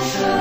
你。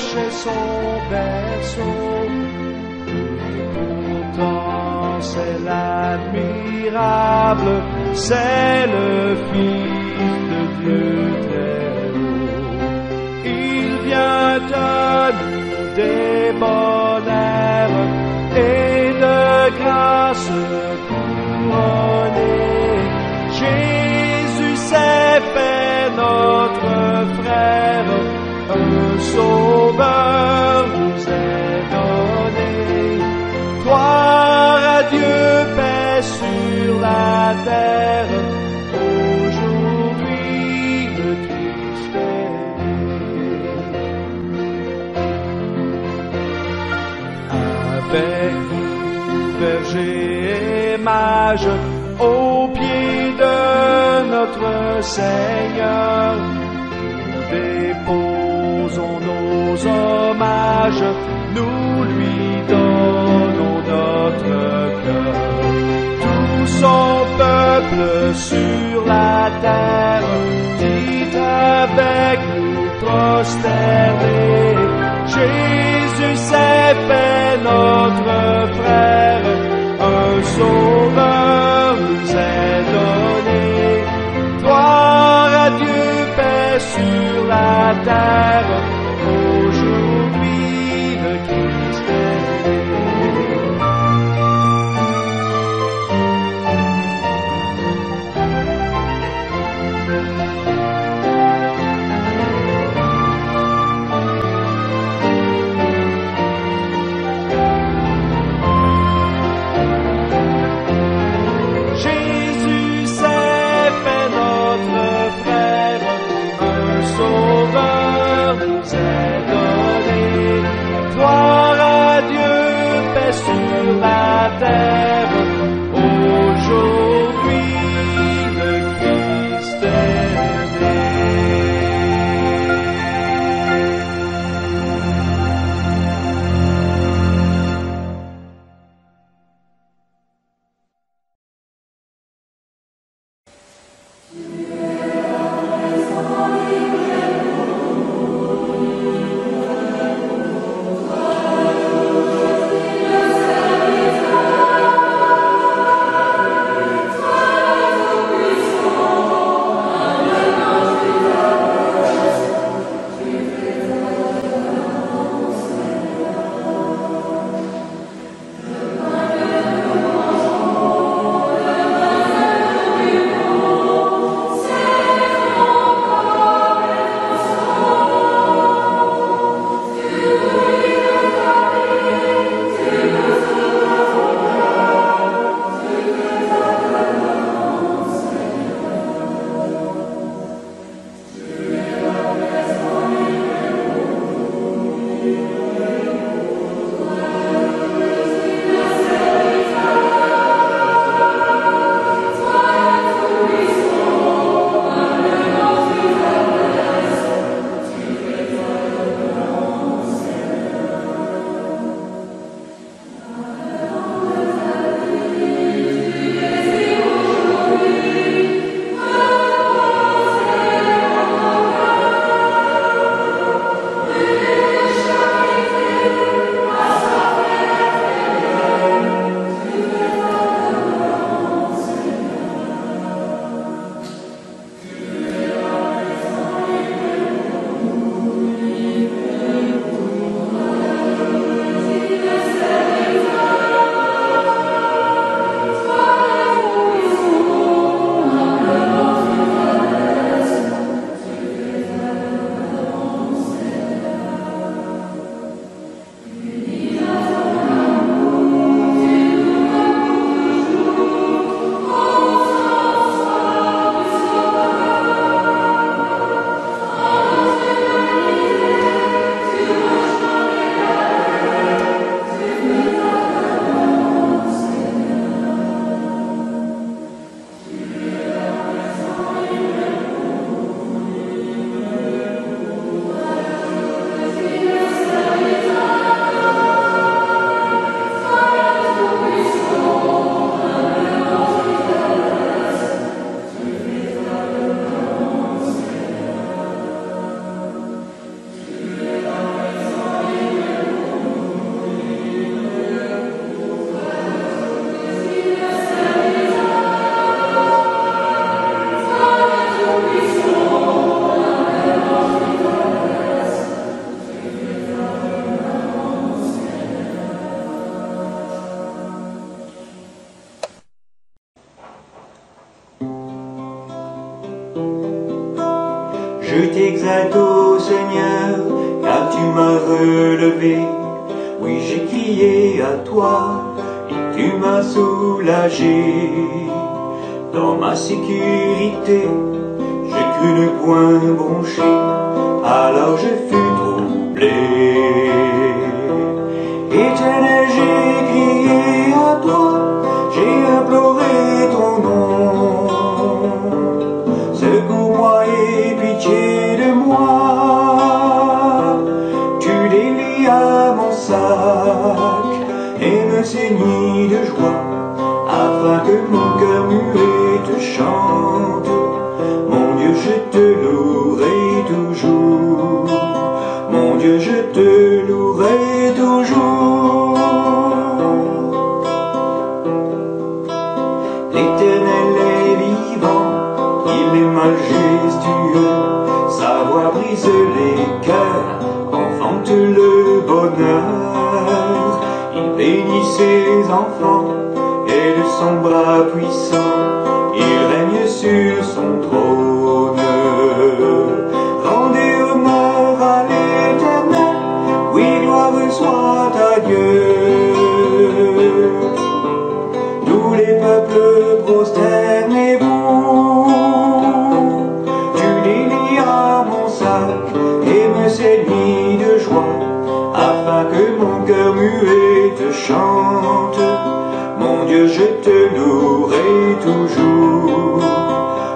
Et son berceau. Et pourtant c'est l'admirable, c'est le Fils de Dieu très haut. Il vient à nous des bonheurs et de grâce couronnée. Jésus s'est fait notre sauveur nous est donné. Gloire à Dieu, paix sur la terre. Aujourd'hui, le Christ. Avec vous, berger et mage, au pied de notre Seigneur, nos hommages, nous lui donnons notre cœur. Tout son peuple sur la terre, dit avec nous prosterner, Jésus s'est fait notre frère, un sauveur sur L'éternel est vivant, il est majestueux, sa voix brise les cœurs, enfante le bonheur. Il bénit ses enfants et de son bras puissant, il règne sur son Dieu, je te louerai toujours.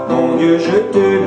Mon Dieu, je te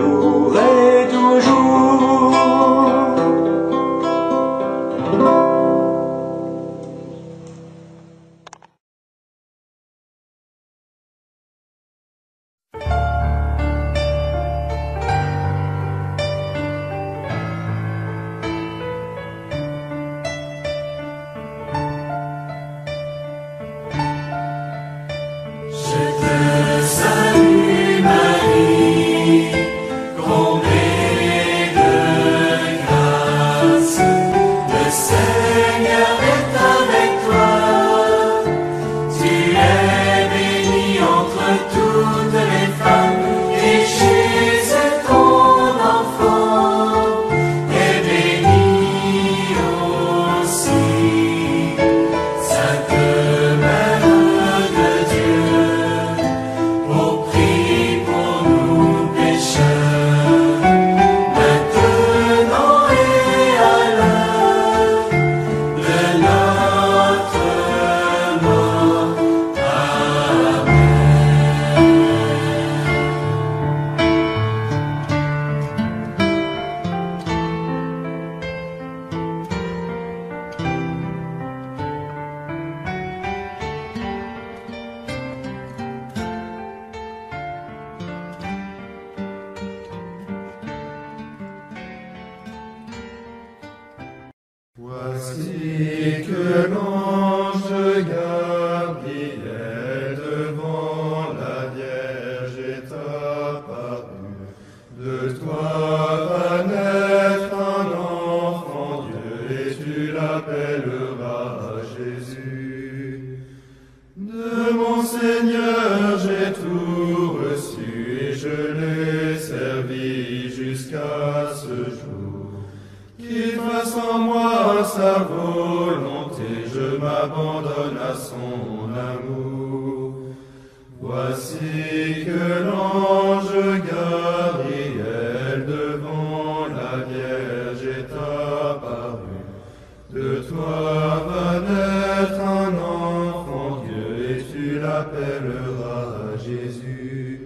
Jésus.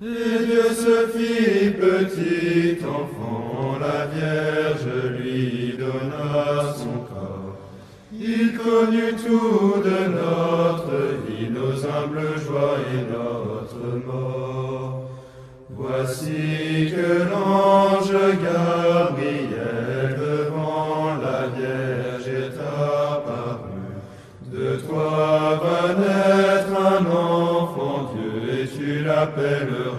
Et Dieu se fit petit enfant, la Vierge lui donna son corps. Il connut tout de notre vie, nos humbles joies et notre mort. Voici que l'ange garde appellera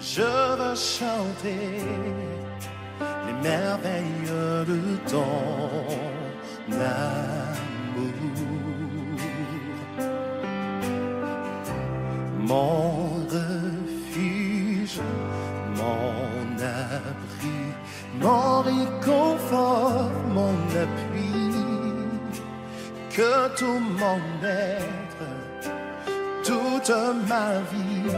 Je veux chanter les merveilles de ton amour. Mon refuge, mon abri, mon réconfort, mon appui, que tout mon être, toute ma vie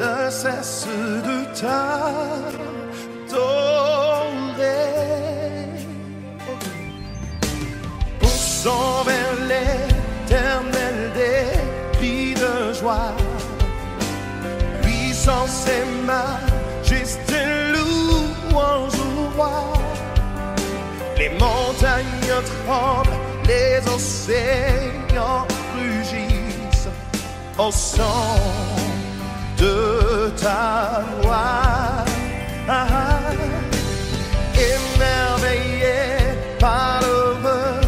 ne cesse de t'adorer. Poussons vers l'éternel des de joie. Puissance et majesté, louange au roi. Les montagnes tremblent, les océans au de ta voix. Ah. Émerveillé par l'œuvre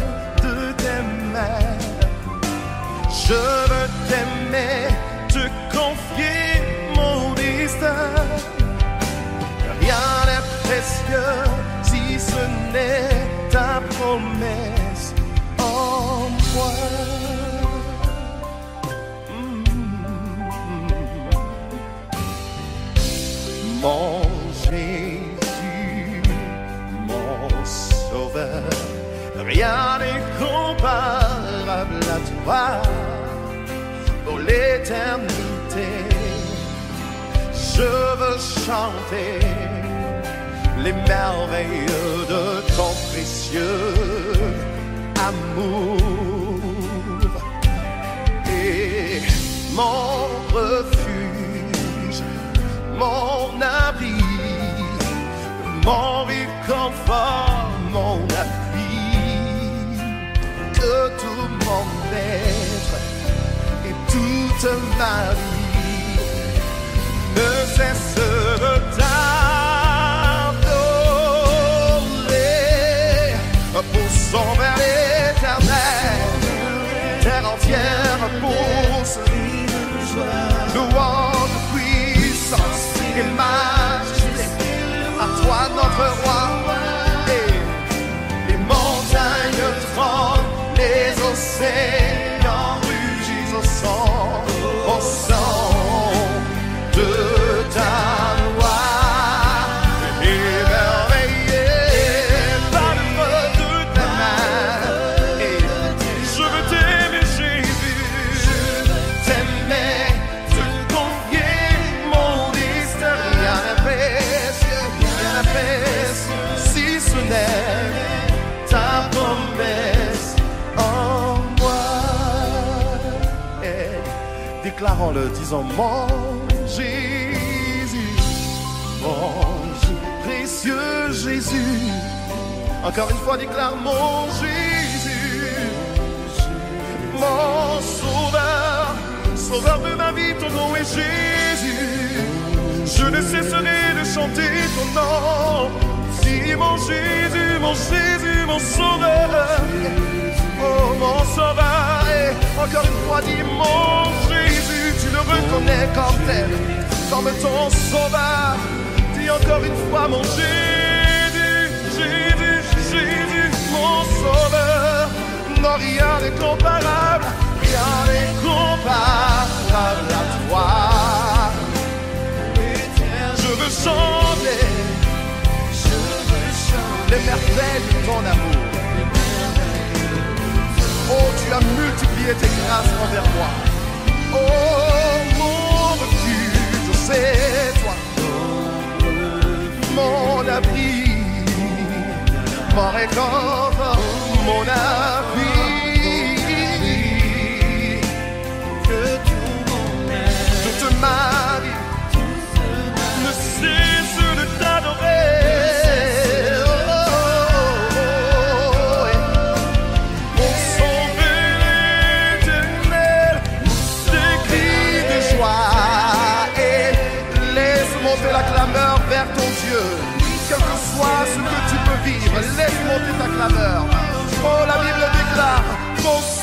de tes mains, je veux t'aimer, te confier mon destin. Rien n'est précieux Mon Jésus, mon Sauveur, rien n'est comparable à toi pour l'éternité. Je veux chanter les merveilles de ton précieux amour et mon refuge, mon abri, mon réconfort, mon appui, que tout mon être et toute ma vie ne cesse de t'adorer pour son vers l'éternel, terre entière pousse louange, puissance et majesté à toi notre roi. Et les montagnes tremblent, les océans Et déclarons-le, disons mon Jésus, mon précieux Jésus. Encore une fois, déclare mon Jésus, mon sauveur, sauveur de ma vie, ton nom est Jésus. Je ne cesserai de chanter ton nom. Si mon Jésus, mon Jésus, mon sauveur, oh mon sauveur, et encore une fois, dis mon Jésus, le reconnais comme tel, comme ton sauveur. Dis encore une fois, mon Jésus, Jésus, Jésus, mon sauveur. Non, rien n'est comparable, rien n'est comparable à toi. Je veux chanter, les merveilles de ton amour. Oh, tu as multiplié tes grâces envers moi. Oh, mon refuge, c'est toi. Mon abri, mon réconfort, mon appui.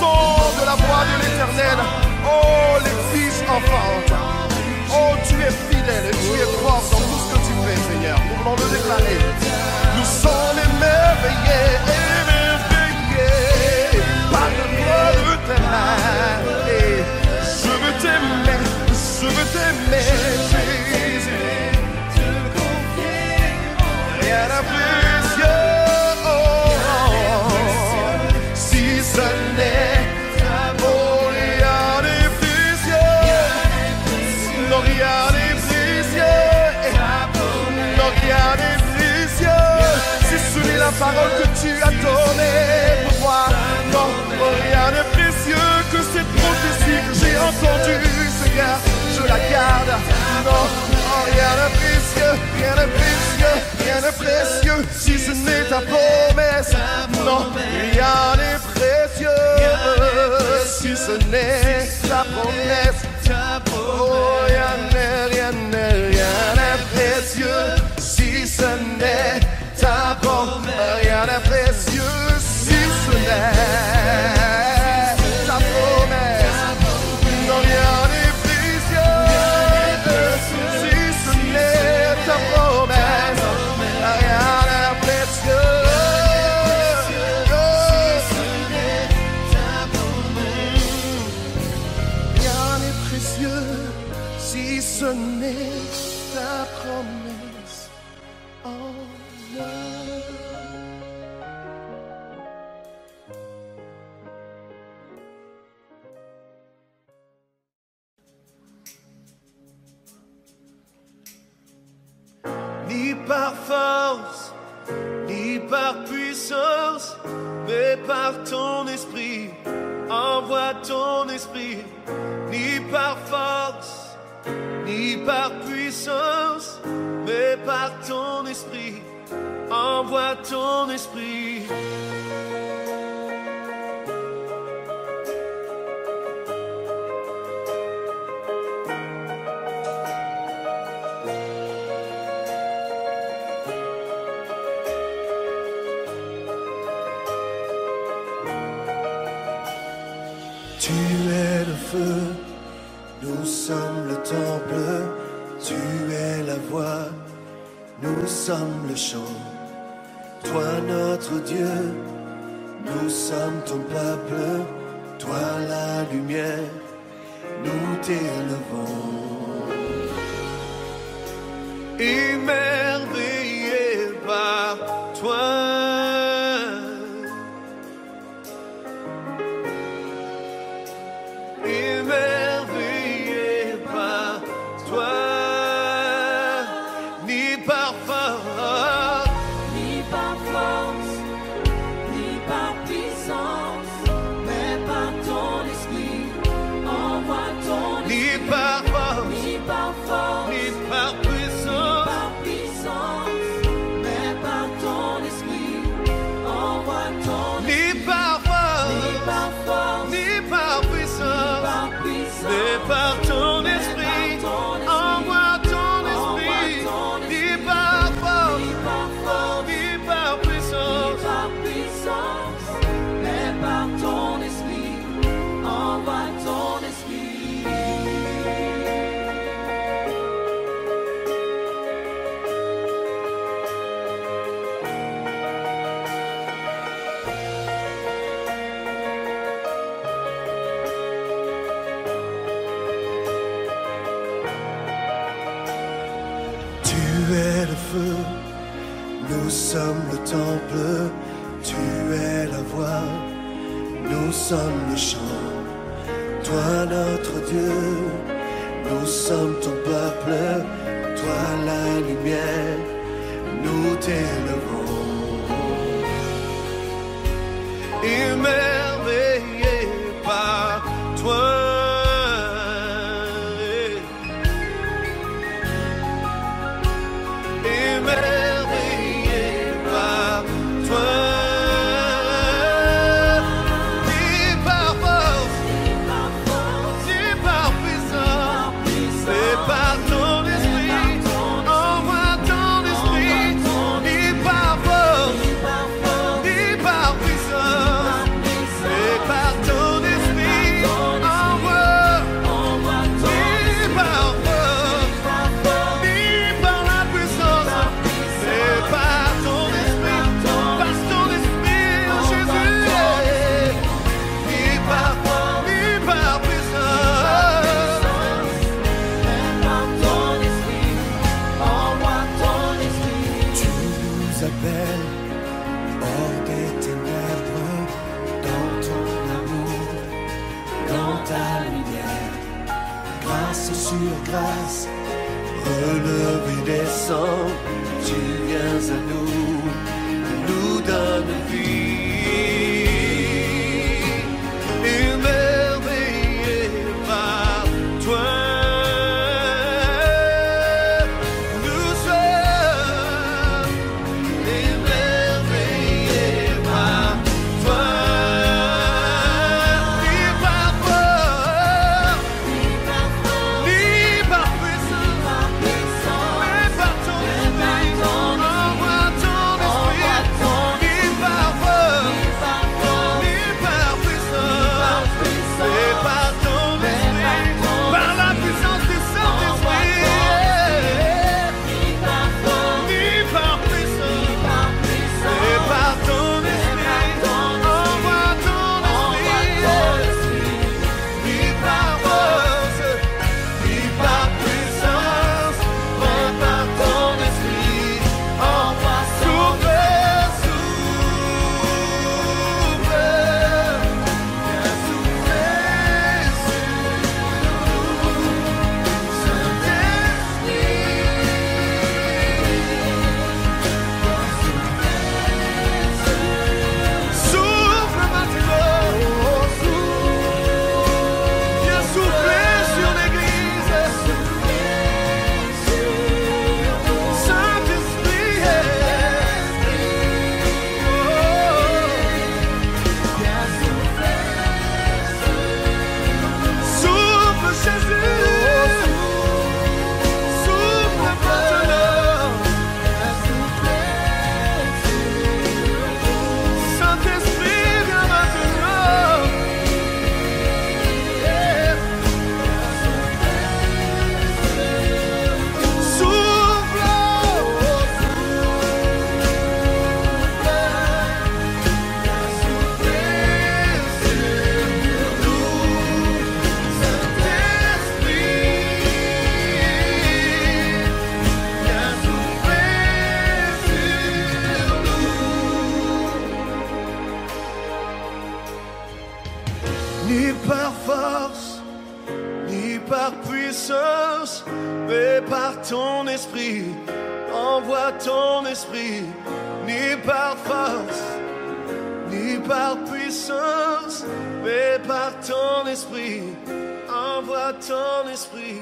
de la voix de l'éternel. Oh, les fils enfants. Oh, tu es fidèle et tu es fort dans tout ce que tu fais, Seigneur. Nous voulons le déclarer. Nous sommes émerveillés, émerveillés par le poids de ta main. Et je veux t'aimer, je veux t'aimer. Paroles que tu as données pour moi. Non, rien de précieux que cette prophétie que j'ai entendue, Seigneur, je la garde. Non, rien de précieux, rien de précieux, rien de précieux, si ce n'est ta promesse. Non, rien n'est précieux, si ce n'est ta promesse. Oh, rien n'est, rien n'est, rien n'est Rien n'est précieux, si ce n'est ta promesse. Non, rien n'est précieux, si ce n'est ta promesse. Rien n'est précieux. Rien n'est précieux si ce n'est ta promesse. Oh. Ni par force, ni par puissance, mais par ton esprit. Envoie ton esprit, ni par force, ni par puissance, mais par ton esprit. Envoie ton esprit. Tu es le feu, nous sommes le temple, tu es la voix, nous sommes le chant. Toi notre Dieu, nous sommes ton peuple, toi la lumière, nous t'élevons. émerveillé Envoie ton esprit, ni par force, ni par puissance, mais par ton esprit. Envoie ton esprit.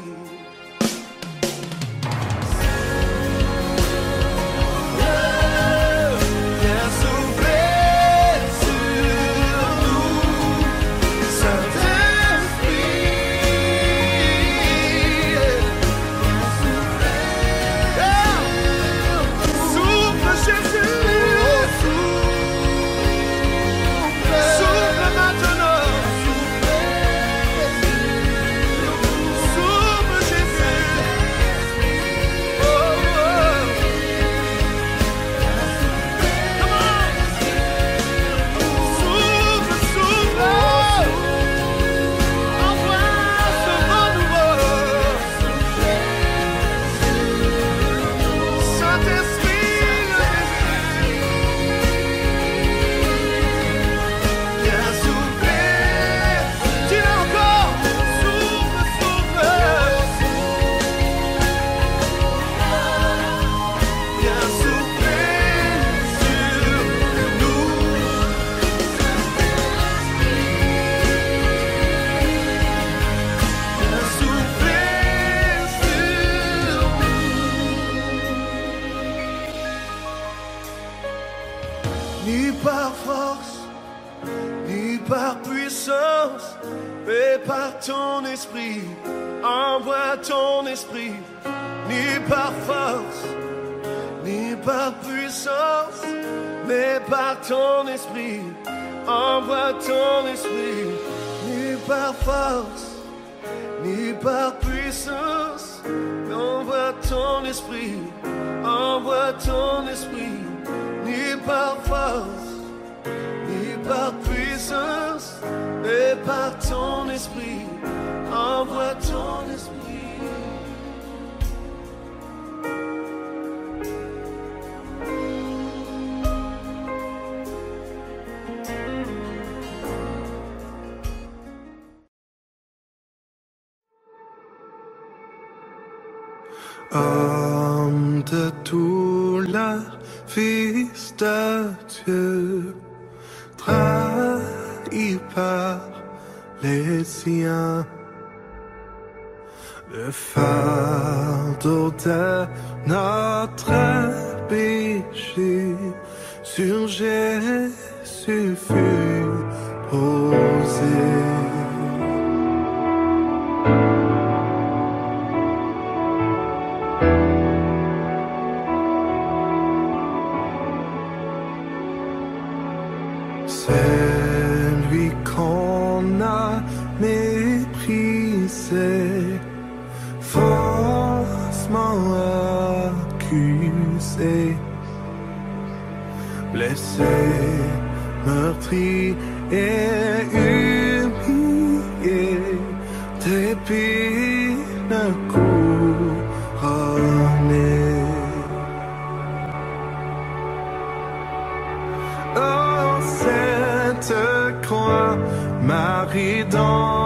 Par ton esprit. Envoie ton esprit, ni par force, ni par puissance, envoie ton esprit. Envoie ton esprit, ni par force, ni par puissance, mais par ton esprit. Envoie ton esprit. Homme de tout l'art, fils de Dieu, trahi par les siens. Le fardeau de notre péché sur Jésus fut posé. Blessé, meurtri et humilié, d'épines couronnées. Oh, cette croix, ma rédemption,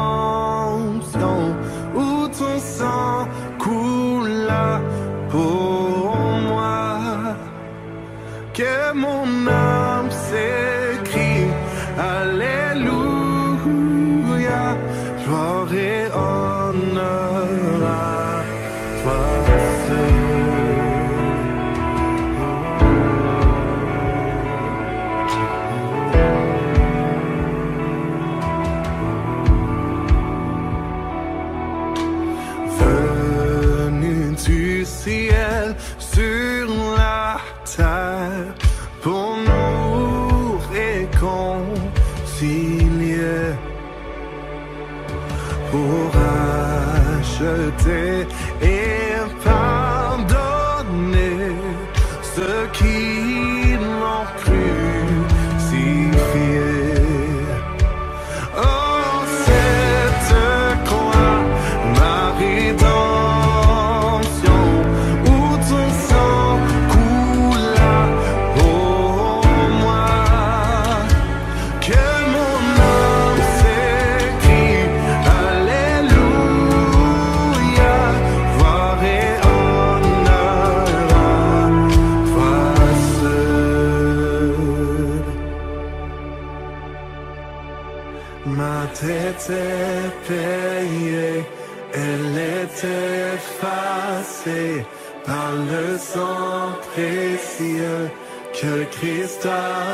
Christ a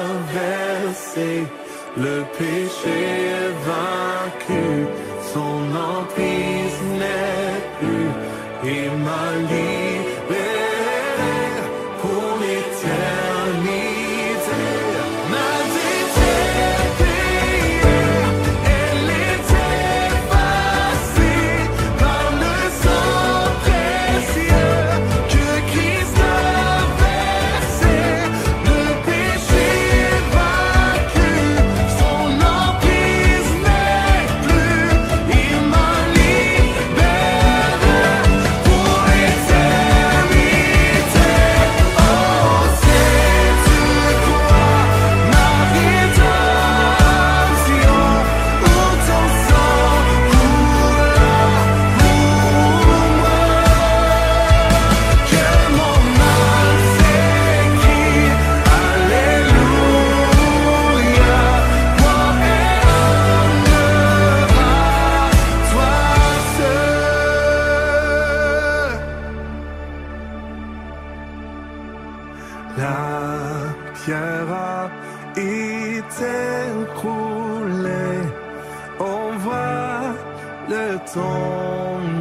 le péché est vaincu, son emprise n'est plus, et ma Chiara i tête roulée. On voit le temps.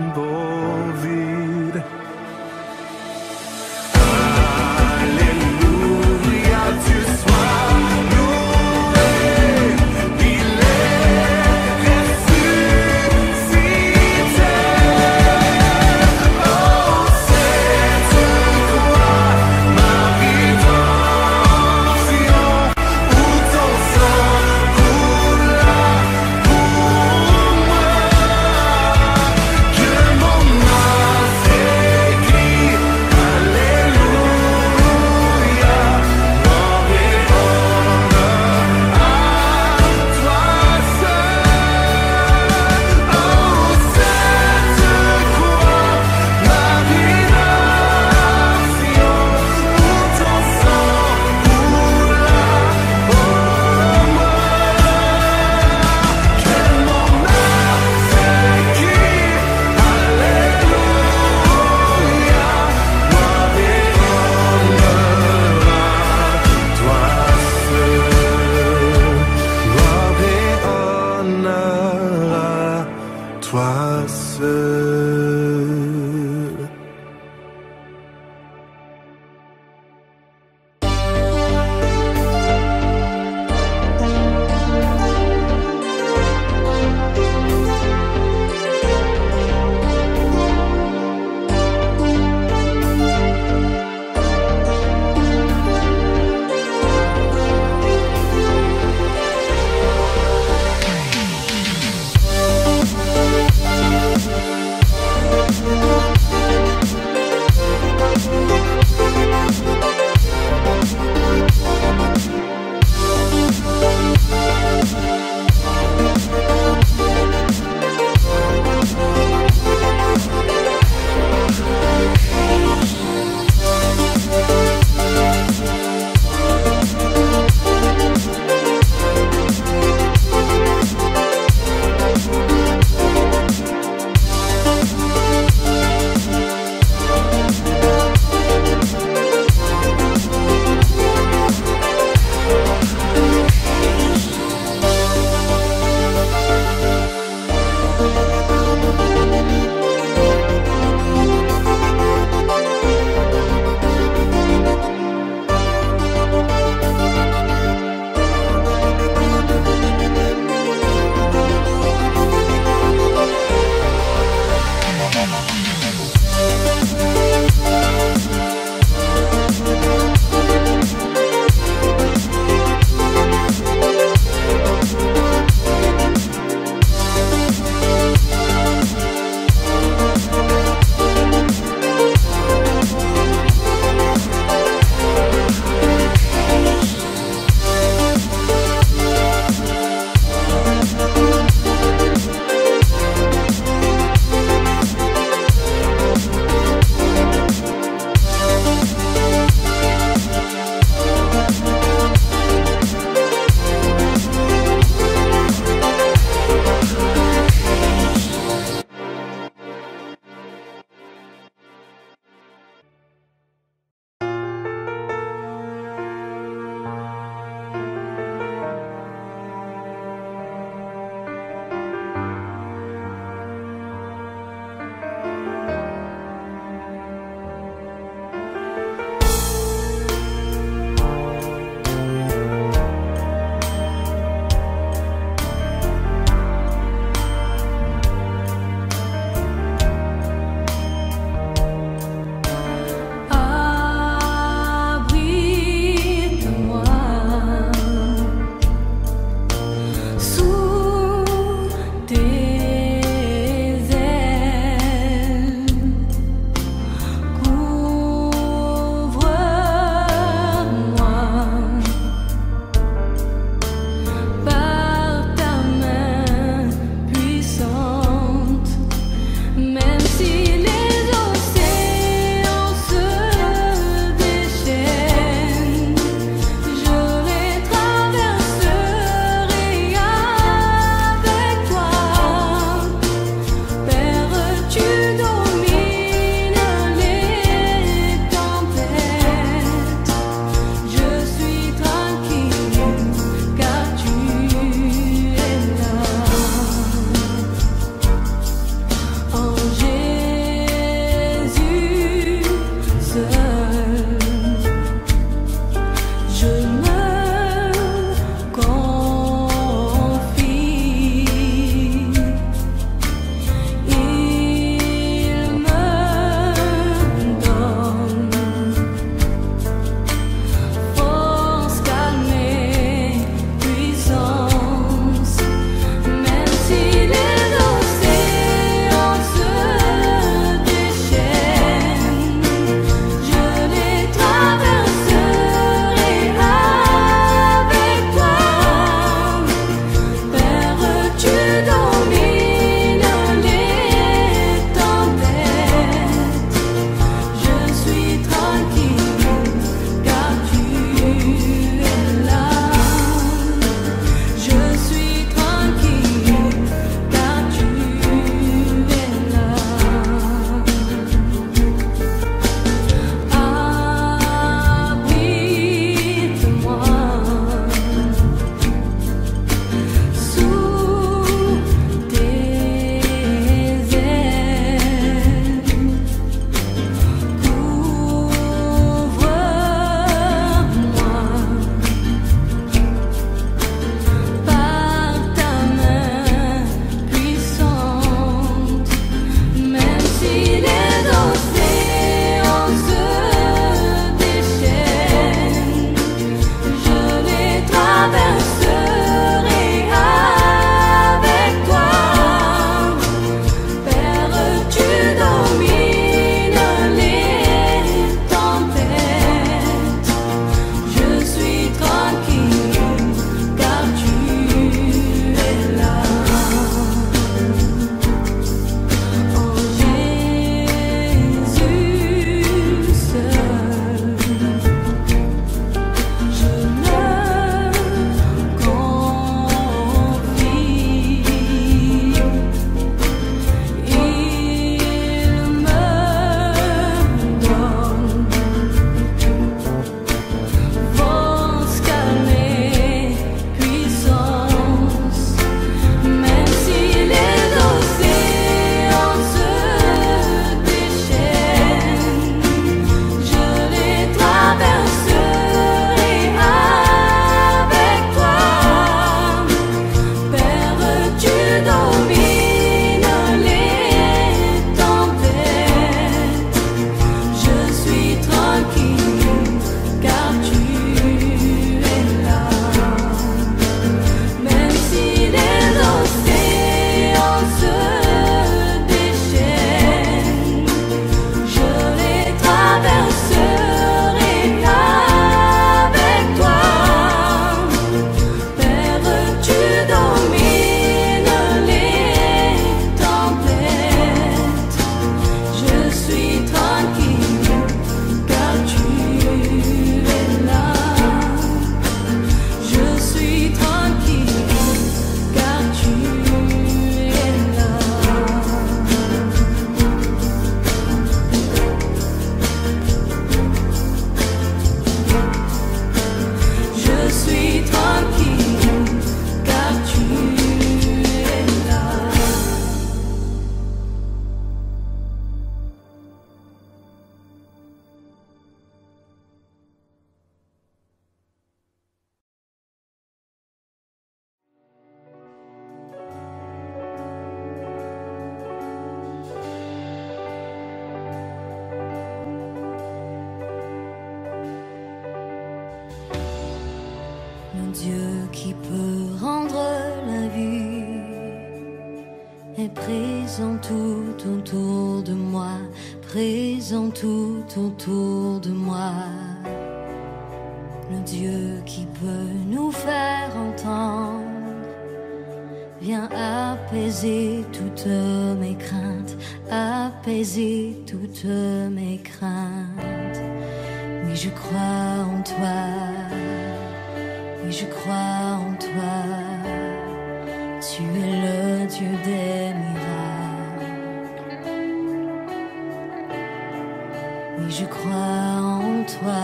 Oui, je crois en toi.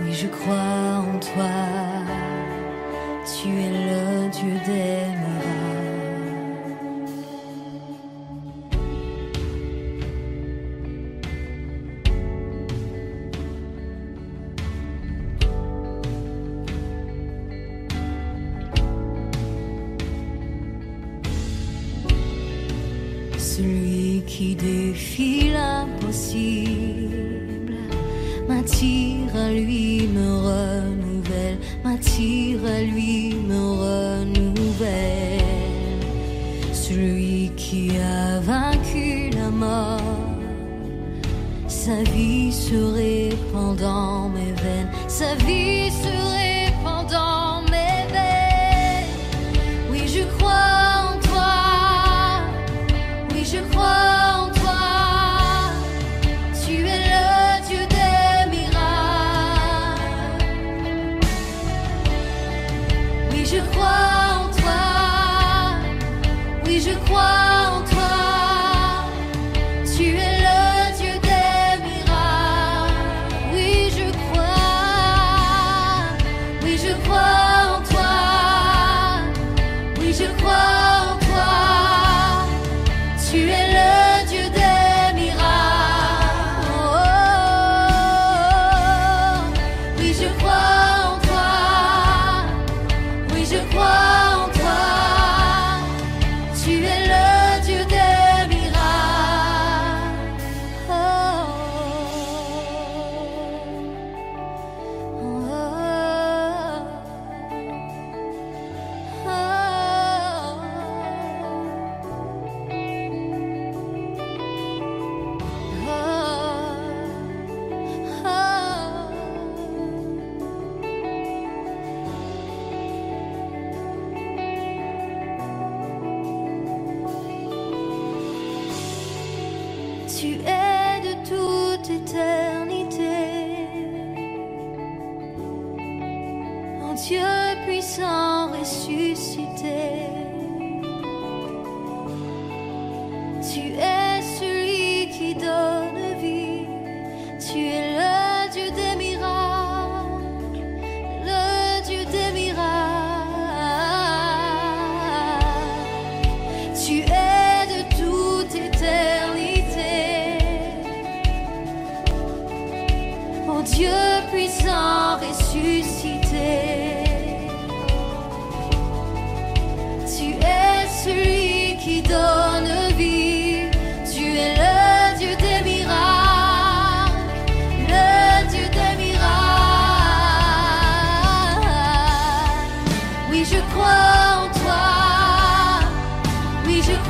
Oui, je crois en toi. Tu es là.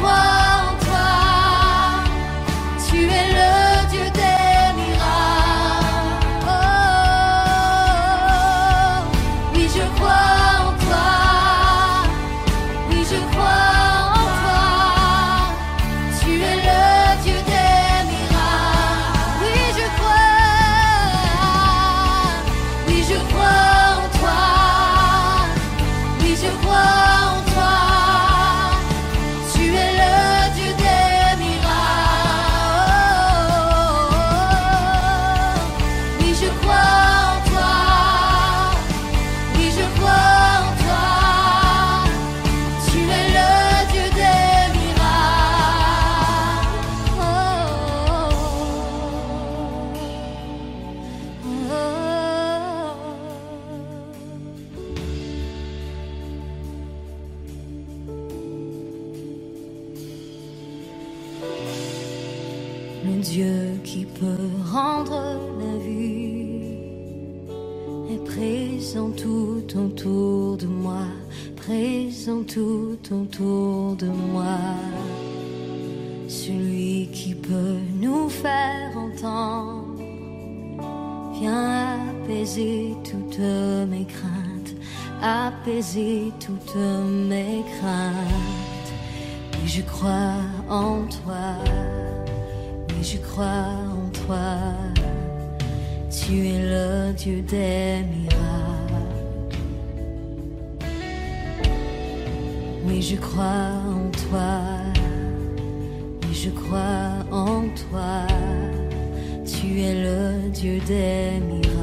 was autour de moi, celui qui peut nous faire entendre, viens apaiser toutes mes craintes, apaiser toutes mes craintes. Et je crois en toi, et je crois en toi, tu es le Dieu des. Et je crois en toi, et je crois en toi, tu es le Dieu des miracles.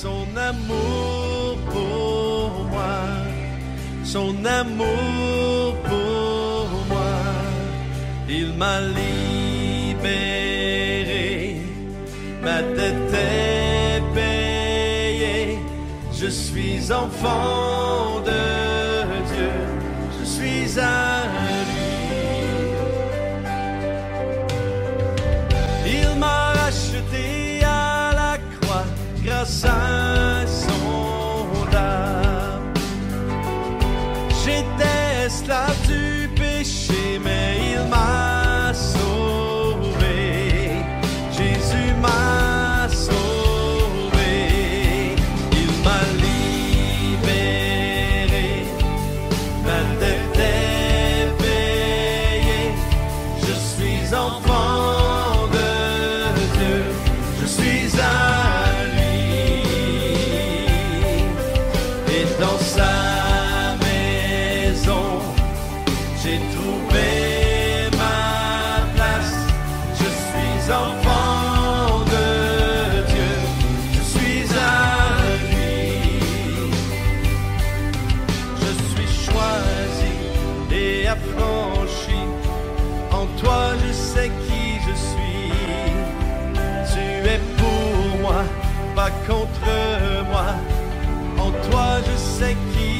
son amour. toi je sais qui je suis. Tu es pour moi, pas contre moi. En toi je sais qui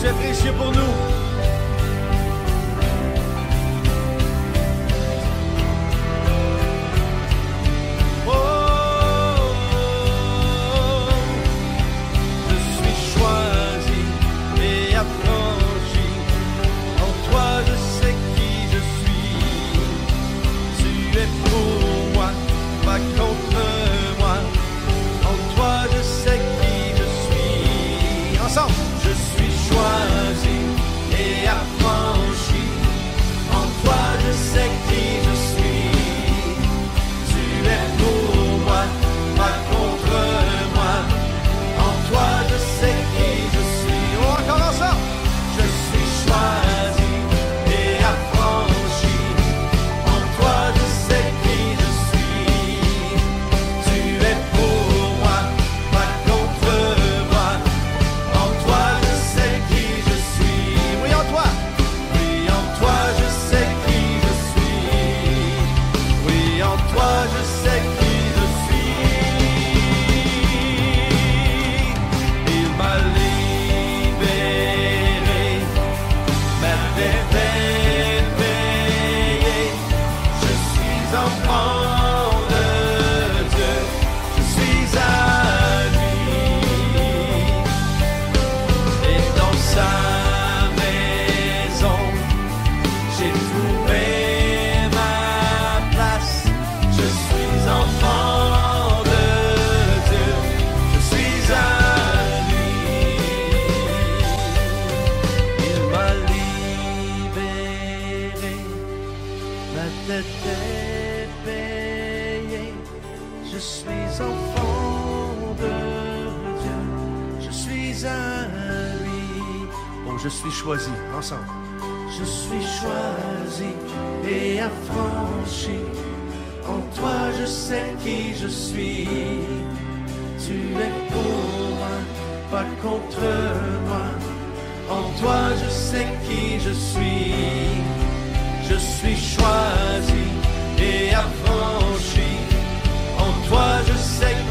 chef religieux pour nous. Bon, je suis choisi, ensemble. Je suis choisi et affranchi. En toi, je sais qui je suis. Tu es pour moi, pas contre moi. En toi, je sais qui je suis. Je suis choisi et affranchi. En toi, je sais qui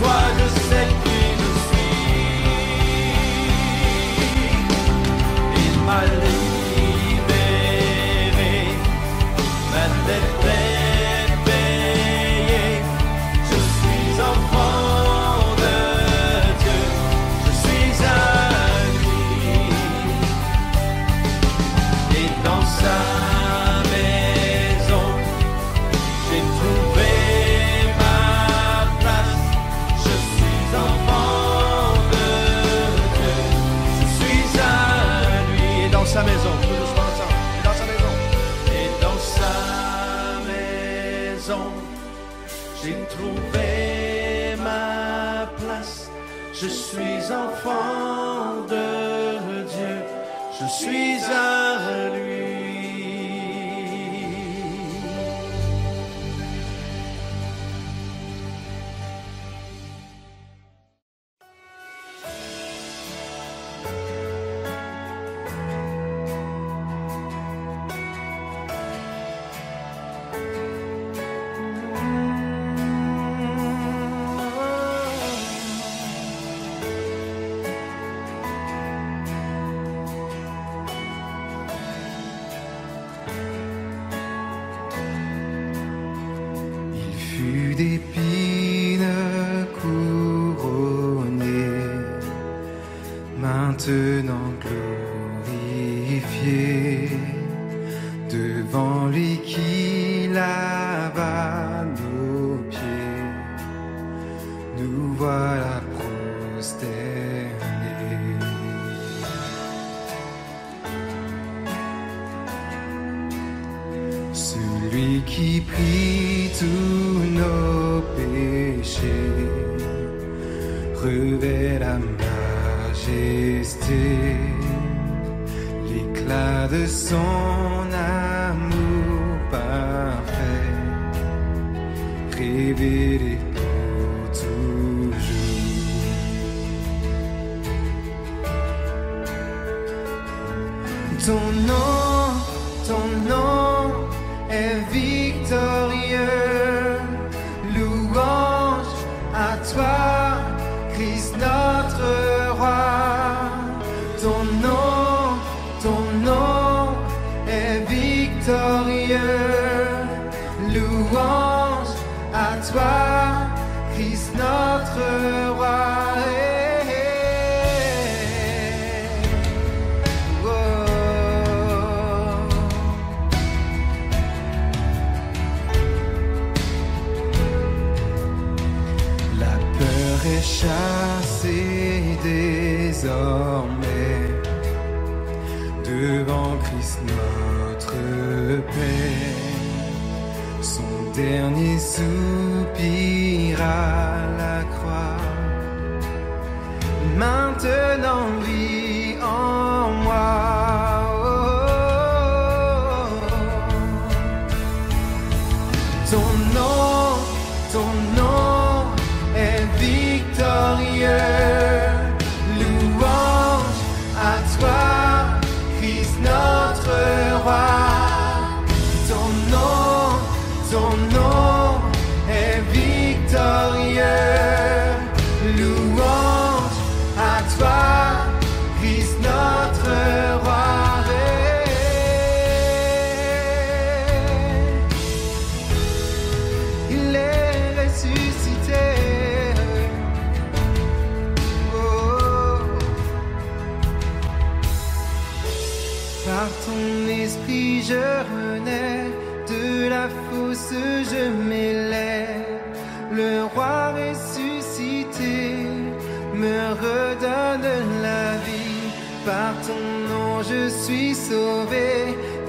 toi Christ notre roi. Oh. La peur est chassée désormais devant Christ notre paix. Son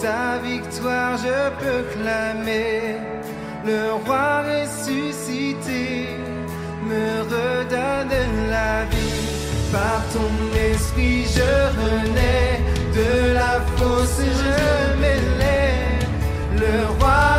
ta victoire je peux clamer. Le roi ressuscité me redonne la vie. Par ton esprit je renais, de la fosse je m'élève. Le roi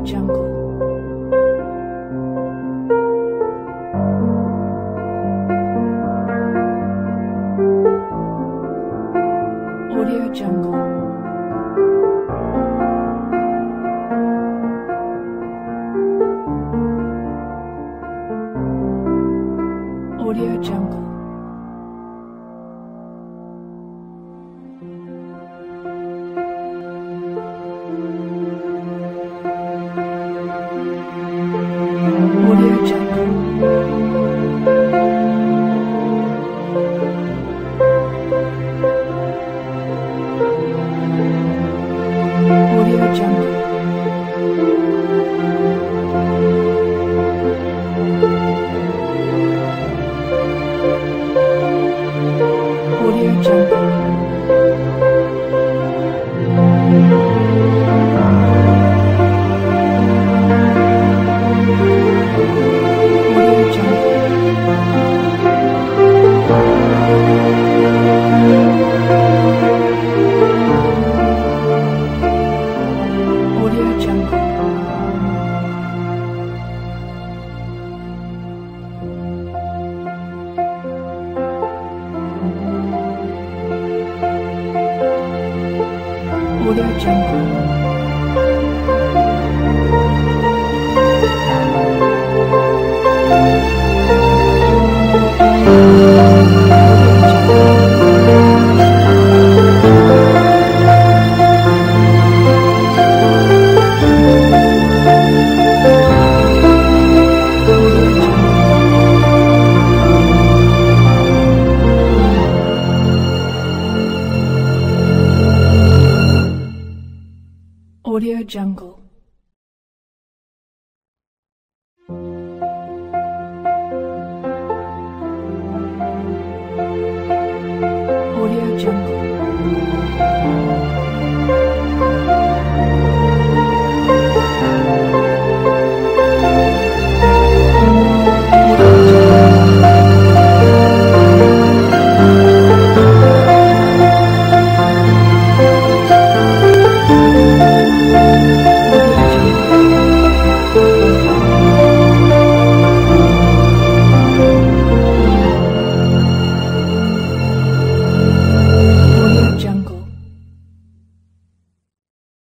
Jungle.